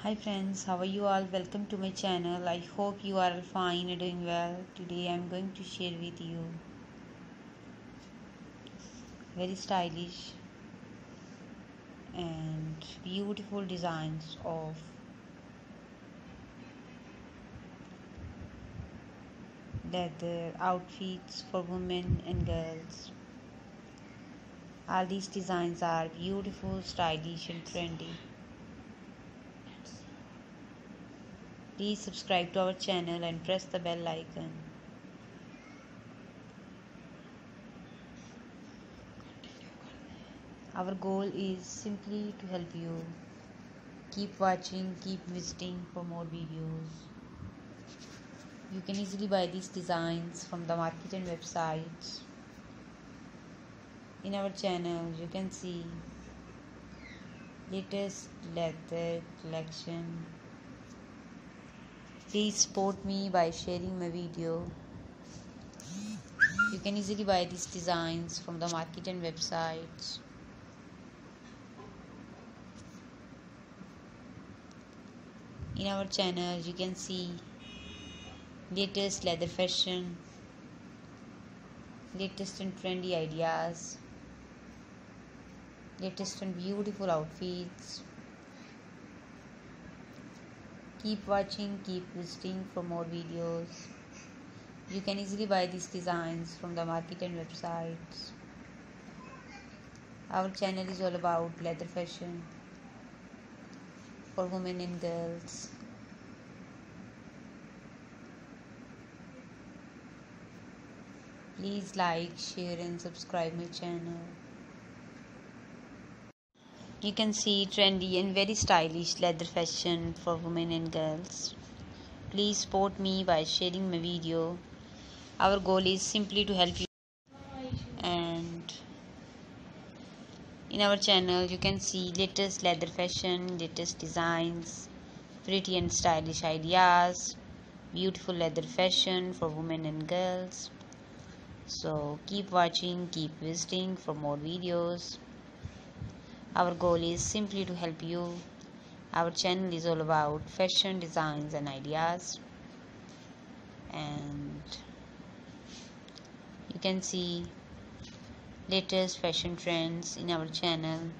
hi friends how are you all? Welcome to my channel. I hope you are fine and doing well. Today i'm going to share with you. Very stylish and beautiful designs of leather outfits for women and girls. All these designs are beautiful stylish and trendy Please subscribe to our channel and press the bell icon. Our goal is simply to help you. Keep watching, keep visiting for more videos. You can easily buy these designs from the market and websites. In our channel, you can see latest leather collection Please support me by sharing my video. You can easily buy these designs from the market and websites. In our channel, you can see latest leather fashion, latest and trendy ideas, latest and beautiful outfits keep watching keep visiting for more videos. You can easily buy these designs from the market and websites. Our channel is all about leather fashion for women and girls. Please like share and subscribe my channel you can see trendy and very stylish leather fashion for women and girls. Please support me by sharing my video. Our goal is simply to help you and in our channel you can see latest leather fashion, latest designs, pretty and stylish ideas, beautiful leather fashion for women and girls. So keep watching, keep visiting for more videos. Our goal is simply to help you. Our channel is all about fashion designs and ideas. And you can see latest fashion trends in our channel